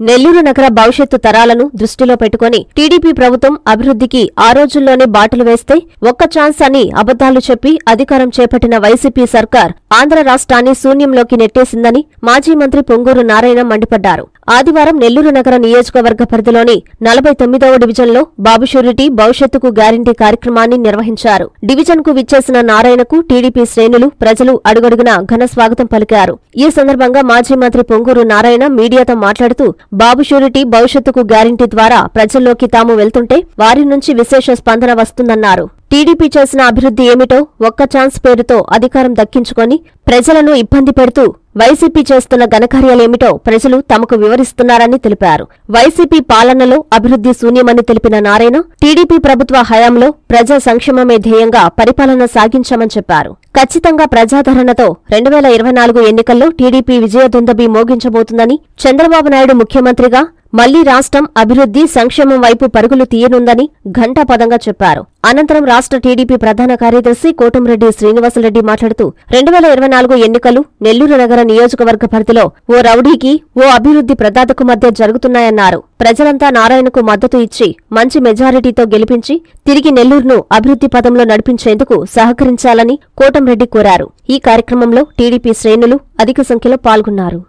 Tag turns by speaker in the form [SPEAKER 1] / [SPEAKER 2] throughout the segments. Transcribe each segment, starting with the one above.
[SPEAKER 1] నెల్లూరు నగర భవిష్యత్తు తరాలను దృష్టిలో పెట్టుకుని టీడీపీ ప్రభుత్వం అభివృద్ధికి ఆ రోజుల్లోనే బాటలు వేస్తే ఒక్క ఛాన్స్ అని అబద్దాలు చెప్పి అధికారం చేపట్టిన వైసీపీ సర్కార్ ఆంధ్ర రాష్ట్రాన్ని శూన్యంలోకి నెట్టేసిందని మాజీ మంత్రి పొంగూరు నారాయణ మండిపడ్డారు. ఆదివారం నెల్లూరు నగర నియోజకవర్గ పరిధిలోని నలభై తొమ్మిదవ డివిజన్లో బాబు షూరిటీ భవిష్యత్తుకు గ్యారంటీ కార్యక్రమాన్ని నిర్వహించారు. డివిజన్కు విచ్చేసిన నారాయణకు టీడీపీ శ్రేణులు ప్రజలు అడుగడుగునా ఘన స్వాగతం పలికారు. ఈ సందర్భంగా మాజీ మంత్రి పొంగూరు నారాయణ మీడియాతో మాట్లాడుతూ బాబు షూరిటీ భవిష్యత్తుకు గ్యారంటీ ద్వారా ప్రజల్లోకి తాము వెళ్తుంటే వారి నుంచి విశేష స్పందన వస్తుందన్నారు. టీడీపీ చేసిన అభివృద్ధి ఏమిటో ఒక్క ఛాన్స్ పేరుతో అధికారం దక్కించుకొని ప్రజలను ఇబ్బంది పెడుతూ వైసీపీ చేస్తున్న ఘనకార్యాలేమిటో ప్రజలు తమకు వివరిస్తున్నారని తెలిపారు. వైసీపీ పాలనలో అభివృద్ధి శూన్యమని తెలిపిన నారాయణ టీడీపీ ప్రభుత్వ హయాంలో ప్రజా సంక్షేమమే ధ్యేయంగా పరిపాలన సాగించామని చెప్పారు. ఖచ్చితంగా ప్రజాదరణతో రెండు వేల ఇరవై నాలుగు ఎన్నికల్లో టీడీపీ విజయదుందబి మోగించబోతుందని చంద్రబాబు నాయుడు ముఖ్యమంత్రిగా మళ్ళీ రాష్ట్రం అభివృద్ధి సంక్షేమం వైపు పరుగులు తీయనుందని ఘంటాపదంగా చెప్పారు. అనంతరం రాష్ట్ర టీడీపీ ప్రధాన కార్యదర్శి కోటంరెడ్డి శ్రీనివాసరెడ్డి మాట్లాడుతూ రెండు వేల ఇరవై నాలుగు ఎన్నికలు నెల్లూరు నగర నియోజకవర్గ పరిధిలో ఓ రౌడీకి ఓ అభివృద్ధి ప్రదాతకు మధ్య జరుగుతున్నాయన్నారు. ప్రజలంతా నారాయణకు మద్దతు ఇచ్చి మంచి మెజారిటీతో గెలిపించి తిరిగి నెల్లూరును అభివృద్ధి పదంలో నడిపించేందుకు సహకరించాలని కోటంరెడ్డి కోరారు. ఈ కార్యక్రమంలో టీడీపీ శ్రేణులు అధిక సంఖ్యలో పాల్గొన్నారు.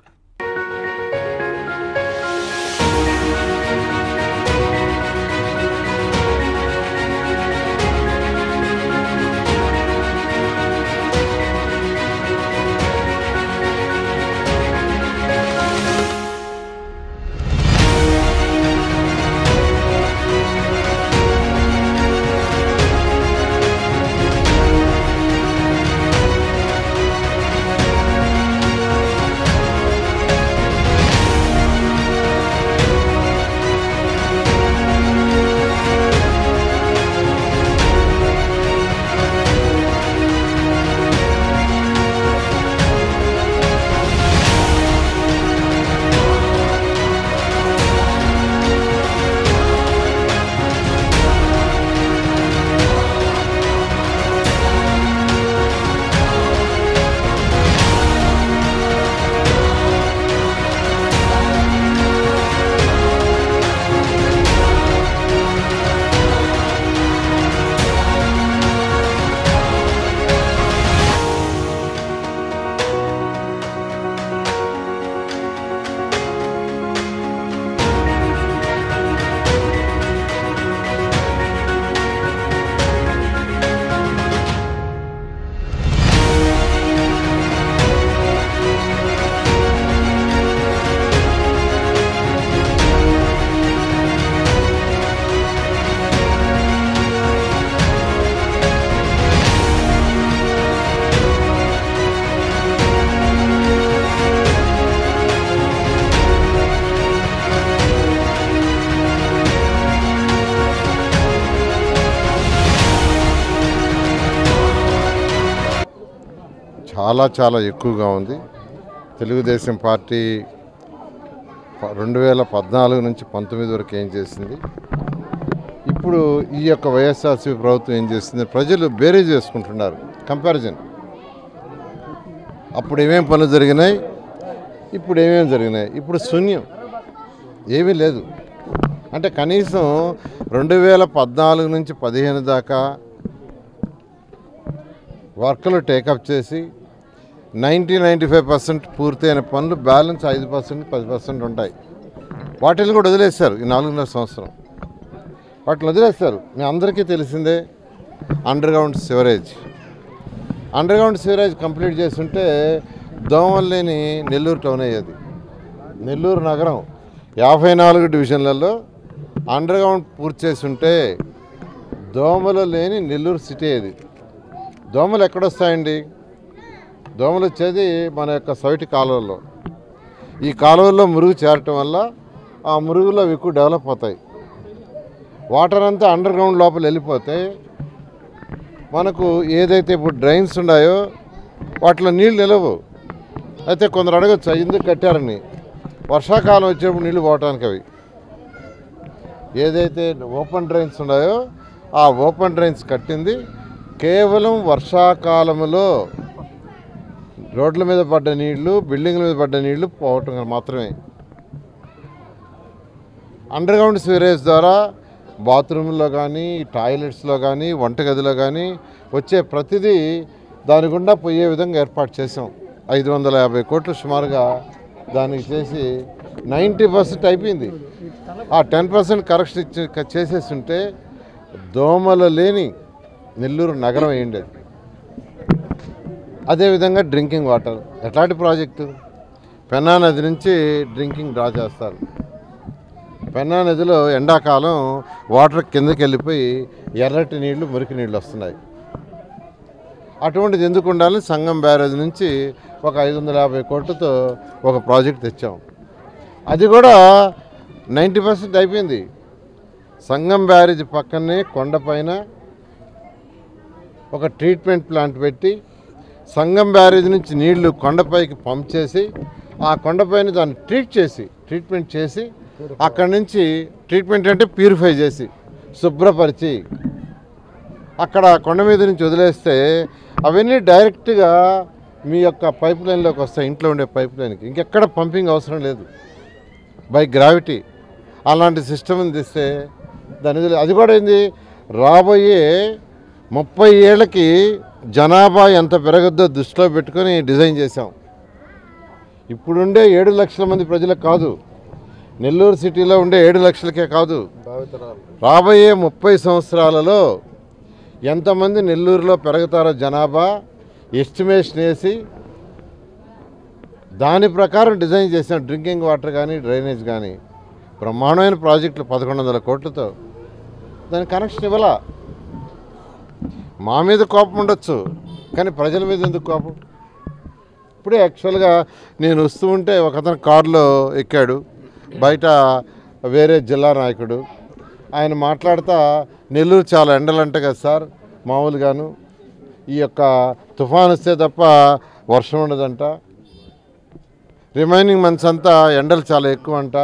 [SPEAKER 2] చాలా చాలా ఎక్కువగా ఉంది. తెలుగుదేశం పార్టీ రెండు వేల పద్నాలుగు నుంచి పంతొమ్మిది వరకు ఏం చేసింది? ఇప్పుడు ఈ యొక్క వైఎస్ఆర్సీ ప్రభుత్వం ఏం చేసింది ప్రజలు బేరేజ్ చేసుకుంటున్నారు. కంపారిజన్ అప్పుడు ఏమేం పనులు జరిగినాయి? ఇప్పుడు ఏమేమి జరిగినాయి? ఇప్పుడు శూన్యం. ఏమీ లేదు. అంటే కనీసం రెండు వేల పద్నాలుగు నుంచి పదిహేను దాకా వర్క్లు టేకప్ చేసి నైంటీ నైంటీ ఫైవ్ పర్సెంట్ పూర్తయిన పనులు బ్యాలెన్స్ ఐదు పర్సెంట్ పది పర్సెంట్ ఉంటాయి. వాటిని కూడా వదిలేస్తారు ఈ నాలుగున్నర సంవత్సరం. వాటిని వదిలేస్తారు మీ అందరికీ తెలిసిందే underground sewerage underground sewerage complete చేస్తుంటే దోమలు లేని నెల్లూరు టౌన్ అయ్యేది నెల్లూరు నగరం. యాభై నాలుగు డివిజన్లలో అండర్ గ్రౌండ్ పూర్తి చేస్తుంటే దోమలు లేని నెల్లూరు సిటీ అది. దోమలు ఎక్కడొస్తాయండి దోమలు వచ్చేది మన యొక్క సైటి కాలువల్లో. ఈ కాలువల్లో మురుగు చేరటం వల్ల ఆ మురుగులో అవి ఎక్కువ డెవలప్ అవుతాయి. వాటర్ అంతా అండర్ గ్రౌండ్ లోపల వెళ్ళిపోతే మనకు ఏదైతే ఇప్పుడు డ్రైన్స్ ఉన్నాయో వాటిలో నీళ్ళు నిలవు. అయితే కొందరు అడగచ్చు ఎందుకు కట్టారని? వర్షాకాలం వచ్చేప్పుడు నీళ్ళు పోవటానికి అవి. ఏదైతే ఓపెన్ డ్రైన్స్ ఉన్నాయో ఆ ఓపెన్ డ్రైన్స్ కట్టింది కేవలం వర్షాకాలంలో రోడ్ల మీద పడ్డ నీళ్ళు బిల్డింగ్ల మీద పడ్డ నీళ్ళు పోవటం మాత్రమే. అండర్ గ్రౌండ్ సివరేజ్ ద్వారా బాత్రూంలో కానీ టాయిలెట్స్లో కానీ వంటగదిలో కానీ వచ్చే ప్రతిదీ దాని గుండా పోయే విధంగా ఏర్పాటు చేసాం ఐదు వందల యాభై కోట్లు సుమారుగా దానికి చేసి నైంటీ పర్సెంట్ అయిపోయింది. ఆ టెన్ పర్సెంట్ కరెక్షన్ ఇచ్చి చేసేసి ఉంటే దోమలు లేని నెల్లూరు నగరం అయ్యిండేది. అదేవిధంగా డ్రింకింగ్ వాటర్. ఎట్లాంటి ప్రాజెక్టు? పెన్నా నది నుంచి డ్రింకింగ్ డ్రా చేస్తారు. పెన్నా నదిలో ఎండాకాలం వాటర్ కిందకి వెళ్ళిపోయి ఎర్రటి నీళ్ళు మురికి నీళ్ళు వస్తున్నాయి. అటువంటిది ఎందుకు ఉండాలని సంగం బ్యారేజ్ నుంచి ఒక ఐదు వందల యాభై కోట్లతో ఒక ప్రాజెక్ట్ తెచ్చాం. అది కూడా నైంటీ పర్సెంట్ అయిపోయింది. సంగం బ్యారేజ్ పక్కనే కొండపైన ఒక ట్రీట్మెంట్ ప్లాంట్ పెట్టి సంగం బ్యారేజ్ నుంచి నీళ్ళు కొండపైకి పంప్ చేసి ఆ కొండపైన దాన్ని ట్రీట్ చేసి ట్రీట్మెంట్ చేసి అక్కడి నుంచి ట్రీట్మెంట్ అంటే ప్యూరిఫై చేసి శుభ్రపరిచి అక్కడ కొండ మీద నుంచి వదిలేస్తే అవన్నీ డైరెక్ట్గా మీ యొక్క పైప్ లైన్లోకి వస్తాయి ఇంట్లో ఉండే పైప్ లైన్కి. ఇంకెక్కడ పంపింగ్ అవసరం లేదు. By gravity. అలాంటి సిస్టమ్ని తెస్తే దాని వదిలే- అది కూడా ఏంది? రాబోయే ముప్పై ఏళ్ళకి జనాభా ఎంత పెరగద్దో దృష్టిలో పెట్టుకొని డిజైన్ చేశాం. ఇప్పుడుండే ఏడు లక్షల మంది ప్రజలకు కాదు. నెల్లూరు సిటీలో ఉండే ఏడు లక్షలకే కాదు. రాబోయే ముప్పై సంవత్సరాలలో ఎంతమంది నెల్లూరులో పెరుగుతారో జనాభా ఎస్టిమేషన్ వేసి దాని ప్రకారం డిజైన్ చేసాం డ్రింకింగ్ వాటర్ కానీ డ్రైనేజ్ కానీ. బ్రహ్మాండమైన ప్రాజెక్టులు పదకొండు వందల కోట్లతో. దాని కనెక్షన్ ఇవ్వాల? మా మీద కోపం ఉండొచ్చు కానీ ప్రజల మీద ఎందుకు కోపం? ఇప్పుడే యాక్చువల్గా నేను వస్తూ ఉంటే ఒక అతను కారులో ఎక్కాడు బయట వేరే జిల్లా నాయకుడు. ఆయన మాట్లాడుతా నెల్లూరు చాలా ఎండలంట కదా సార్ మామూలుగాను. ఈ యొక్క తుఫాన్ వస్తే తప్ప వర్షం ఉండదంట. రిమైనింగ్ మంత్స్ అంతా ఎండలు చాలా ఎక్కువ అంట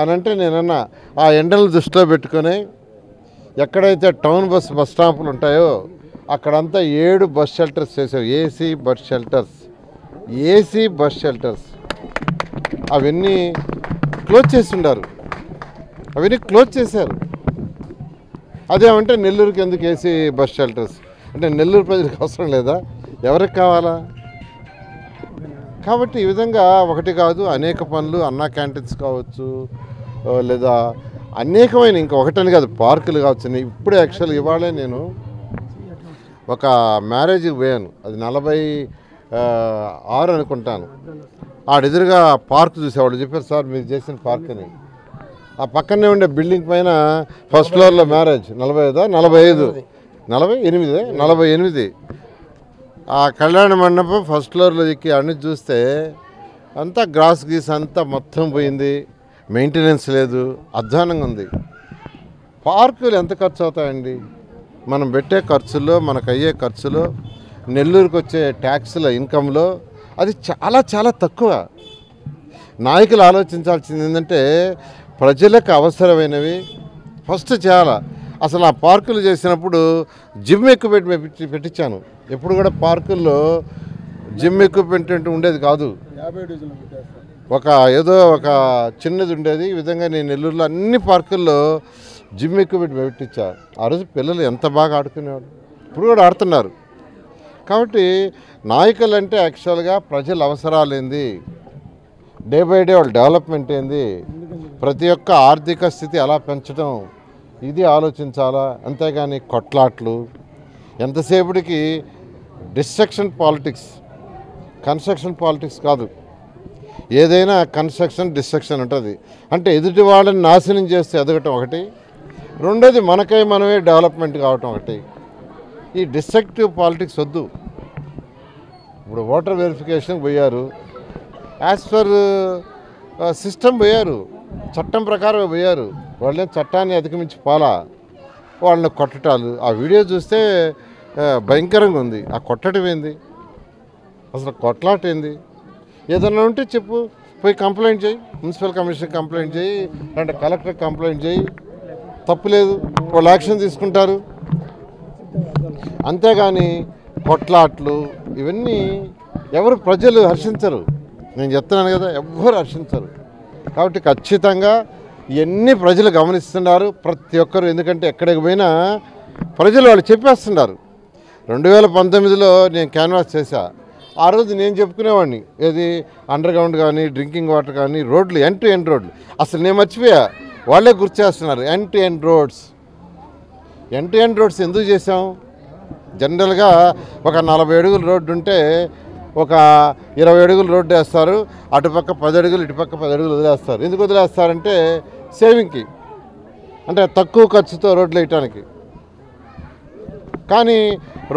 [SPEAKER 2] అని అంటే నేనన్నా ఆ ఎండలు దృష్టిలో పెట్టుకొని ఎక్కడైతే టౌన్ బస్ బస్ స్టాంపులు ఉంటాయో అక్కడంతా ఏడు బస్ షెల్టర్స్ చేసావు. AC bus shelters. AC bus shelters. అవన్నీ క్లోజ్ చేసి ఉండారు అవన్నీ క్లోజ్ చేశారు. అదేమంటే నెల్లూరుకి ఎందుకు ఏసీ బస్ షెల్టర్స్? అంటే నెల్లూరు ప్రజలకు అవసరం లేదా? ఎవరికి కావాలా? కాబట్టి ఈ విధంగా ఒకటి కాదు అనేక పనులు అన్నా క్యాంటీన్స్ కావచ్చు లేదా అనేకమైన ఇంకా ఒకటని కాదు పార్కులు కావచ్చు. ఇప్పుడు యాక్చువల్ ఇవాళే నేను ఒక మ్యారేజ్కి పోయాను. అది నలభై ఆరు అనుకుంటాను. ఆడెదురుగా పార్క్ చూసేవాళ్ళు చెప్పారు సార్ మీరు చేసిన పార్క్ అని. ఆ పక్కనే ఉండే బిల్డింగ్ పైన ఫస్ట్ ఫ్లోర్లో మ్యారేజ్ నలభై ఐదా? నలభై ఐదు. నలభై? ఎనిమిది? నలభై ఎనిమిది. ఆ కళ్యాణ మండపం ఫస్ట్ ఫ్లోర్లో ఎక్కి అన్ని చూస్తే అంతా గ్రాస్ గీస్ అంతా మొత్తం పోయింది. మెయింటెనెన్స్ లేదు అధ్వానంగా ఉంది. పార్కులు ఎంత ఖర్చు అవుతాయండి మనం పెట్టే ఖర్చుల్లో మనకు అయ్యే ఖర్చులో నెల్లూరుకు వచ్చే ట్యాక్సుల ఇన్కంలో అది చాలా చాలా తక్కువ. నాయకులు ఆలోచించాల్సింది ఏంటంటే ప్రజలకు అవసరమైనవి ఫస్ట్ చేయాలా. అసలు ఆ పార్కులు చేసినప్పుడు జిమ్ ఎక్విప్మెంట్ పెట్టించాను. ఎప్పుడు కూడా పార్కుల్లో జిమ్ ఎక్విప్మెంట్ అంటూ ఉండేది కాదు.
[SPEAKER 3] యాభై డీజిల్
[SPEAKER 2] ఒక ఏదో ఒక చిన్నది ఉండేది. ఈ విధంగా నేను నెల్లూరులో అన్ని పార్కుల్లో జిమ్ ఎక్విప్మెంట్ పెట్టించా. ఆ రోజు పిల్లలు ఎంత బాగా ఆడుకునేవాడు ఇప్పుడు కూడా ఆడుతున్నారు. కాబట్టి నాయకులు అంటే యాక్చువల్గా ప్రజల అవసరాలు ఏంది? డే బై డే వాళ్ళ డెవలప్మెంట్ ఏంది? ప్రతి ఒక్క ఆర్థిక స్థితి ఎలా పెంచడం? ఇది ఆలోచించాలా? అంతేగాని కొట్లాట్లు. ఎంతసేపటికి డిస్ట్రక్షన్ పాలిటిక్స్ కన్స్ట్రక్షన్ పాలిటిక్స్ కాదు. ఏదైనా కన్స్ట్రక్షన్ డిస్ట్రక్షన్ ఉంటుంది. అంటే ఎదుటి వాళ్ళని నాశనం చేస్తే ఎదగటం ఒకటి. రెండోది మనకై మనమే డెవలప్మెంట్ కావటం ఒకటి. ఈ డిస్ట్రక్టివ్ పాలిటిక్స్ వద్దు. ఇప్పుడు ఓటర్ వెరిఫికేషన్ పోయారు. యాజ్ పర్ సిస్టమ్ పోయారు. చట్టం ప్రకారం పోయారు. వాళ్ళని చట్టాన్ని అధిగమించి పోలా? వాళ్ళని కొట్టటాలు. ఆ వీడియో చూస్తే భయంకరంగా ఉంది. ఆ కొట్టడం ఏంది? అసలు కొట్లాట ఏంది ఏదన్నా ఉంటే చెప్పు. పోయి కంప్లైంట్ చేయి. మున్సిపల్ కమిషన్ కంప్లైంట్ చేయి. అంటే కలెక్టర్ కంప్లైంట్ చేయి. తప్పులేదు వాళ్ళు యాక్షన్ తీసుకుంటారు. అంతేగాని కొట్లాట్లు ఇవన్నీ ఎవరు ప్రజలు హర్షించరు. నేను చెప్తున్నాను కదా ఎవ్వరు హర్షించరు. కాబట్టి ఖచ్చితంగా ఇవన్నీ ప్రజలు గమనిస్తున్నారు. ప్రతి ఒక్కరు ఎందుకంటే ఎక్కడికి పోయినా ప్రజలు వాళ్ళు చెప్పేస్తున్నారు. రెండు వేల పంతొమ్మిదిలో నేను క్యాన్వాస్ చేశాను ఆ రోజు నేను చెప్పుకునేవాడిని. ఏది అండర్ గ్రౌండ్ కానీ డ్రింకింగ్ వాటర్ కానీ రోడ్లు ఎండ్ టు ఎండ్ రోడ్లు. అసలు నేను మర్చిపోయా. వాళ్ళే గుర్తు చేస్తున్నారు end to end roads. End to end roads ఎందుకు చేసాం జనరల్గా ఒక నలభై అడుగుల రోడ్డు ఉంటే ఒక ఇరవై అడుగులు రోడ్డు వేస్తారు అటుపక్క పది అడుగులు ఇటుపక్క పది అడుగులు వదిలేస్తారు. ఎందుకు వదిలేస్తారంటే సేవింగ్కి అంటే తక్కువ ఖర్చుతో రోడ్లు వేయటానికి. కానీ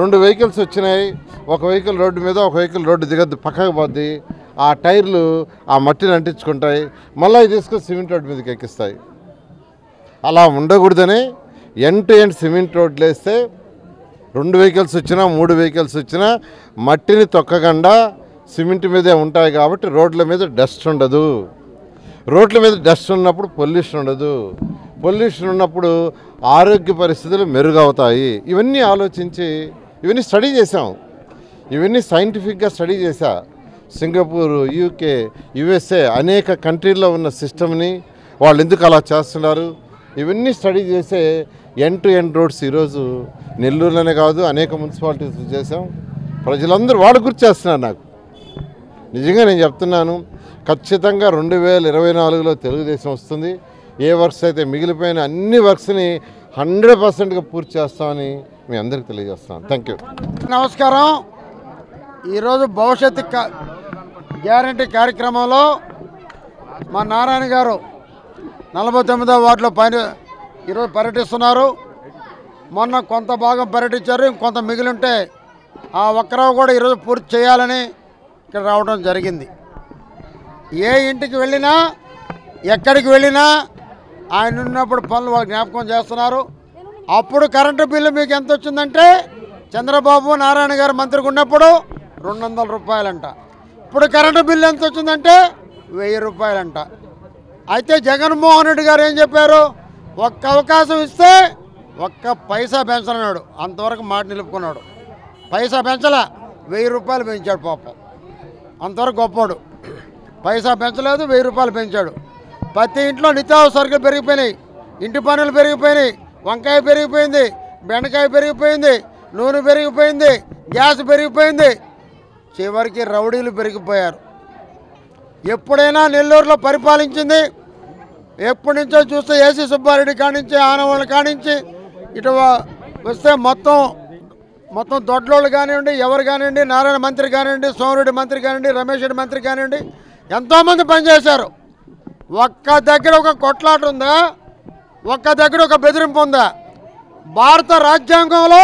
[SPEAKER 2] రెండు వెహికల్స్ వచ్చినాయి. ఒక వెహికల్ రోడ్డు మీద ఒక వెహికల్ రోడ్డు దిగద్దు పక్కకు పోద్ది. ఆ టైర్లు ఆ మట్టిని అంటించుకుంటాయి. మళ్ళీ తీసుకొని సిమెంట్ రోడ్డు మీదకి ఎక్కిస్తాయి. అలా ఉండకూడదని ఎండ్ టు ఎండ్ సిమెంట్ రోడ్లు వేస్తే రెండు వెహికల్స్ వచ్చినా మూడు వెహికల్స్ వచ్చినా మట్టిని తొక్కకుండా సిమెంట్ మీదే ఉంటాయి కాబట్టి రోడ్ల మీద డస్ట్ ఉండదు. రోడ్ల మీద డస్ట్ ఉన్నప్పుడు పొల్యూషన్ ఉండదు. పొల్యూషన్ ఉన్నప్పుడు ఆరోగ్య పరిస్థితులు మెరుగవుతాయి. ఇవన్నీ ఆలోచించి ఇవన్నీ స్టడీ చేసాం ఇవన్నీ సైంటిఫిక్గా స్టడీ చేశా. సింగపూర్ యూకే యుఎస్ఏ అనేక కంట్రీల్లో ఉన్న సిస్టమ్ని వాళ్ళు ఎందుకు అలా చేస్తున్నారు? ఇవన్నీ స్టడీ చేసే ఎండ్ టు ఎండ్ రోడ్స్ ఈరోజు నెల్లూరులోనే కాదు అనేక మున్సిపాలిటీస్ చేసాం ప్రజలందరూ వాడు గుర్తు చేస్తున్నారు నాకు. నిజంగా నేను చెప్తున్నాను ఖచ్చితంగా రెండు వేల ఇరవై నాలుగులో తెలుగుదేశం వస్తుంది. ఏ వర్క్స్ అయితే మిగిలిపోయిన అన్ని వర్క్స్ని హండ్రెడ్ పర్సెంట్గా పూర్తి చేస్తామని మీ అందరికి తెలియజేస్తున్నాను. థ్యాంక్ యూ
[SPEAKER 3] నమస్కారం. ఈరోజు భవిష్యత్తు గ్యారంటీ కార్యక్రమంలో మా నారాయణ గారు నలభై తొమ్మిదో వార్డులో పని ఈరోజు పర్యటిస్తున్నారు. మొన్న కొంత భాగం పర్యటించారు ఇంకొంత మిగిలి ఉంటే ఆ ఒక్కరావు కూడా ఈరోజు పూర్తి చేయాలని ఇక్కడ రావడం జరిగింది. ఏ ఇంటికి వెళ్ళినా ఎక్కడికి వెళ్ళినా ఆయన ఉన్నప్పుడు పనులు వాళ్ళు జ్ఞాపకం చేస్తున్నారు. అప్పుడు కరెంటు బిల్లు మీకు ఎంత వచ్చిందంటే చంద్రబాబు నారాయణ గారు మంత్రికి ఉన్నప్పుడు రెండు వందల రూపాయలంట. ఇప్పుడు కరెంటు బిల్లు ఎంత వచ్చిందంటే వెయ్యి రూపాయలంట. అయితే జగన్మోహన్ రెడ్డి గారు ఏం చెప్పారు? ఒక్క అవకాశం ఇస్తే ఒక్క పైసా పెంచాలన్నాడు అంతవరకు మాట నిలుపుకున్నాడు. పైసా పెంచలా? వెయ్యి రూపాయలు పెంచాడు పాపం. అంతవరకు గొప్పోడు పైసా పెంచలేదు వెయ్యి రూపాయలు పెంచాడు. ప్రతి ఇంట్లో నిత్యావసరకులు పెరిగిపోయినాయి. ఇంటి పనులు పెరిగిపోయినాయి. వంకాయ పెరిగిపోయింది బెండకాయ పెరిగిపోయింది నూనె పెరిగిపోయింది గ్యాస్ పెరిగిపోయింది. చివరికి రౌడీలు పెరిగిపోయారు. ఎప్పుడైనా నెల్లూరులో పరిపాలించింది ఎప్పటి నుంచో చూస్తే ఏసీ సుబ్బారెడ్డి కానించి ఆనవాళ్ళు కానించి ఇటు వస్తే మొత్తం మొత్తం దొడ్లోళ్ళు కానివ్వండి ఎవరు కానివ్వండి నారాయణ మంత్రి కానివ్వండి సోమరెడ్డి మంత్రి కానివ్వండి రమేష్ రెడ్డి మంత్రి కానివ్వండి ఎంతోమంది పనిచేశారు. ఒక్క దగ్గర ఒక కొట్లాట ఉందా? ఒక్క దగ్గర ఒక బెదిరింపు ఉందా. భారత రాజ్యాంగంలో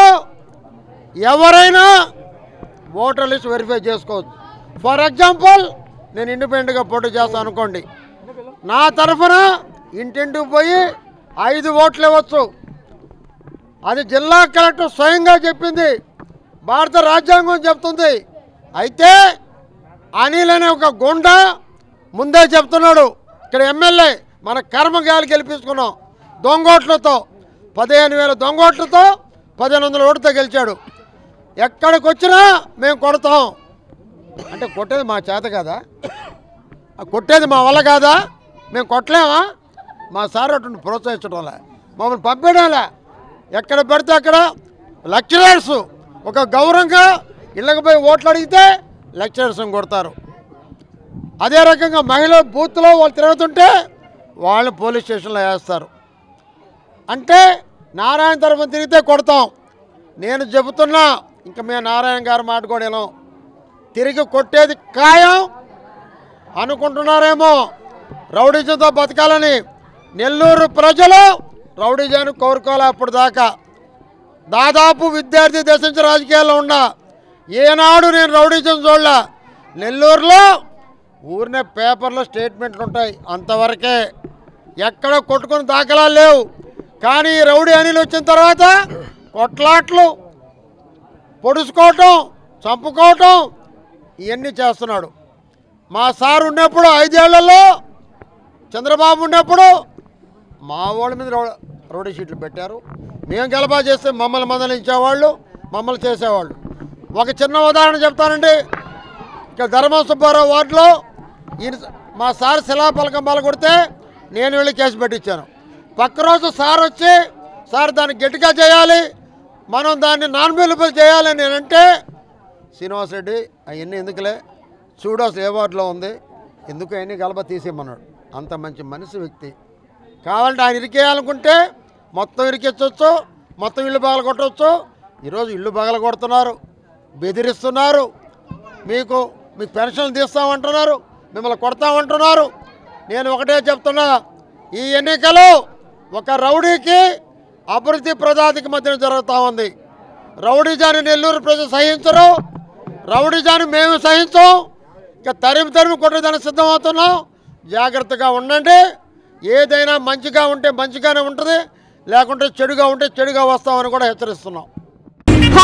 [SPEAKER 3] ఎవరైనా ఓటర్ లిస్ట్ వెరిఫై చేసుకోవచ్చు. ఫర్ ఎగ్జాంపుల్ నేను ఇండిపెండెంట్గా పోటీ చేస్తాను అనుకోండి. నా తరఫున ఇంటింటికి పోయి ఐదు ఓట్లు ఇవ్వచ్చు. అది జిల్లా కలెక్టర్ స్వయంగా చెప్పింది. భారత రాజ్యాంగం చెప్తుంది. అయితే అనిల్ అనే ఒక గుండా ముందే చెప్తున్నాడు. ఇక్కడ ఎమ్మెల్యే మన కర్మ గాలి గెలిపించుకున్నాం. దొంగోట్లతో పదిహేను వేల దొంగోట్లతో పదిహేను వందల ఓటుతో గెలిచాడు. ఎక్కడికి వచ్చినా మేము కొడతాం. అంటే కొట్టేది మా చేత కదా? కొట్టేది మా వల్ల కాదా? మేము కొట్టలేమా? మా సార్ అటువంటి ప్రోత్సహించడంలే. మమ్మల్ని పంపించడంలే ఎక్కడ పడితే అక్కడ లెక్చరర్స్ ఒక గౌరవంగా ఇళ్ళకి పోయి ఓట్లు అడిగితే లెక్చరర్స్ కొడతారు. అదే రకంగా మహిళ బూత్లో వాళ్ళు తిరుగుతుంటే వాళ్ళని పోలీస్ స్టేషన్లో వేస్తారు. అంటే నారాయణ తరఫున తిరిగితే కొడతాం. నేను చెబుతున్నా ఇంకా మేము నారాయణ గారు మాట కూడా వినం. తిరిగి కొట్టేది ఖాయం. అనుకుంటున్నారేమో రౌడీజంతో బతకాలని నెల్లూరు ప్రజలు రౌడీజాన్ని కోరుకోవాలి అప్పుడు దాకా దాదాపు విద్యార్థి దశ నుంచి రాజకీయాల్లో ఉన్నా ఏనాడు నేను రౌడీజం చూడలే. నెల్లూరులో ఊరినే పేపర్లో స్టేట్మెంట్లు ఉంటాయి అంతవరకే. ఎక్కడ కొట్టుకుని దాఖలా లేవు. కానీ రౌడీ అనిల్ వచ్చిన తర్వాత కొట్లాట్లు పొడుచుకోవటం చంపుకోవటం ఇవన్నీ చేస్తున్నాడు. మా సార్ ఉన్నప్పుడు ఐదేళ్ళలో చంద్రబాబు ఉన్నప్పుడు మా వాళ్ళ మీద రౌడీ షీట్లు పెట్టారు. మేము గెలబా చేస్తే మమ్మల్ని మందలించేవాళ్ళు మమ్మల్ని చేసేవాళ్ళు. ఒక చిన్న ఉదాహరణ చెప్తానండి. ఇక్కడ ధర్మ సుబ్బారావు వార్డులో ఈయన మా సార్ శిలాపలకం కొడితే నేను వెళ్ళి కేసు పెట్టించాను. పక్క రోజు సార్ వచ్చి సార్ దాన్ని గట్టిగా చేయాలి. మనం దాన్ని నాన్ అవైలబుల్ చేయాలని నేనంటే శ్రీనివాసరెడ్డి అవన్నీ ఎందుకులే? చూడాల్సి ఏ వార్డులో ఉంది? ఎందుకు అవన్నీ గలబ తీసేయమన్నాడు? అంత మంచి మనిషి వ్యక్తి. కావాలంటే ఆయన ఇరికేయాలనుకుంటే మొత్తం ఇరికించవచ్చు మొత్తం ఇల్లు పగల కొట్టవచ్చు ఈరోజు ఇల్లు పగల కొడుతున్నారు బెదిరిస్తున్నారు. మీకు మీకు పెన్షన్లు తీస్తామంటున్నారు మిమ్మల్ని కొడతామంటున్నారు. నేను ఒకటే చెప్తున్నా ఈ ఎన్నికలు ఒక రౌడీకి అభివృద్ధి ప్రజాతికి మధ్యన జరుగుతూ ఉంది. రౌడీజాని నెల్లూరు ప్రజలు సహించరు. రౌడీజాని మేము సహించం. ఇక తరిమి తరిమి కొట్టడానికి సిద్ధమవుతున్నాం. జాగ్రత్తగా ఉండండి. ఏదైనా మంచిగా ఉంటే మంచిగానే ఉంటుంది. లేకుంటే చెడుగా ఉంటే చెడుగా వస్తామని కూడా హెచ్చరిస్తున్నాం.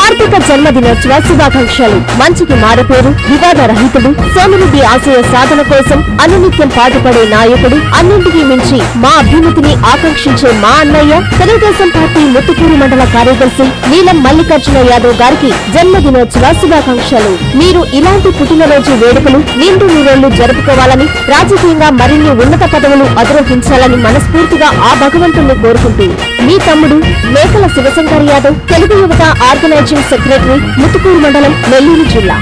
[SPEAKER 1] కార్తీక జన్మదినోత్సవ శుభాకాంక్షలు. మంచికి మారపేరు వివాద రహితుడు సోమిరెడ్డి ఆశయ సాధన కోసం అనునిత్యం పాటుపడే నాయకుడు అన్నింటికీ మించి మా అభ్యున్నతిని ఆకాంక్షించే మా అన్నయ్య తెలుగుదేశం పార్టీ ముత్తుకూరు మండల కార్యదర్శి నీలం మల్లికార్జున యాదవ్ గారికి జన్మదినోత్సవ శుభాకాంక్షలు. మీరు ఇలాంటి పుట్టినరోజు వేడుకలు నిండు నూరేళ్ళు జరుపుకోవాలని రాజకీయంగా మరిన్ని ఉన్నత పదవులు అధిరోహించాలని మనస్ఫూర్తిగా ఆ భగవంతుణ్ణి కోరుకుంటూ మీ తమ్ముడు మేకల శివశంకర్ యాదవ్ తెలుగు యువత ఆర్గనైజింగ్ సెక్రటరీ ముత్తుకూరు మండలం నెల్లూరు జిల్లా.